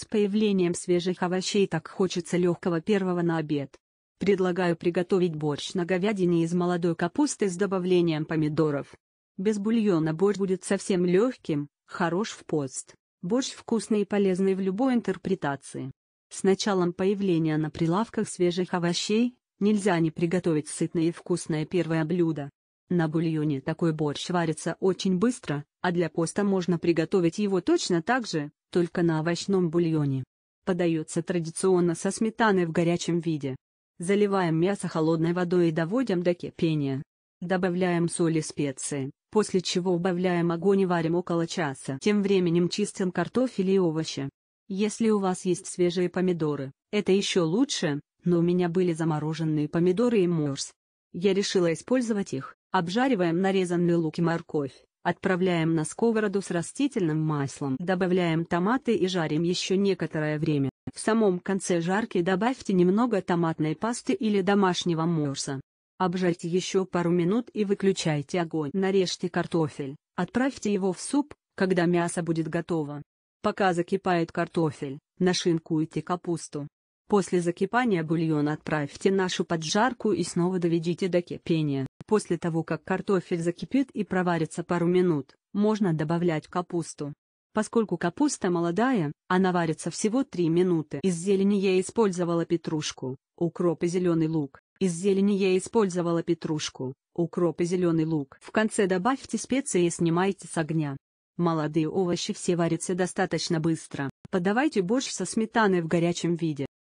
С появлением свежих овощей так хочется легкого первого на обед. Предлагаю приготовить борщ на говядине из молодой капусты с добавлением помидоров. Без бульона борщ будет совсем легким, хорош в пост. Борщ вкусный и полезный в любой интерпретации. С началом появления на прилавках свежих овощей, нельзя не приготовить сытное и вкусное первое блюдо. На бульоне такой борщ варится очень быстро, а для поста можно приготовить его точно так же, только на овощном бульоне. Подается традиционно со сметаной в горячем виде. Заливаем мясо холодной водой и доводим до кипения. Добавляем соль и специи, после чего убавляем огонь и варим около часа. Тем временем чистим картофель и овощи. Если у вас есть свежие помидоры, это еще лучше, но у меня были замороженные помидоры и морс. Я решила использовать их. Обжариваем нарезанный лук и морковь, отправляем на сковороду с растительным маслом. Добавляем томаты и жарим еще некоторое время. В самом конце жарки добавьте немного томатной пасты или домашнего морса. Обжарьте еще пару минут и выключайте огонь. Нарежьте картофель, отправьте его в суп, когда мясо будет готово. Пока закипает картофель, нашинкуйте капусту. После закипания бульона отправьте нашу поджарку и снова доведите до кипения. После того как картофель закипит и проварится пару минут, можно добавлять капусту. Поскольку капуста молодая, она варится всего 3 минуты. Из зелени я использовала петрушку, укроп и зеленый лук. Из зелени я использовала петрушку, укроп и зеленый лук. В конце добавьте специи и снимайте с огня. Молодые овощи все варятся достаточно быстро. Подавайте борщ со сметаной в горячем виде.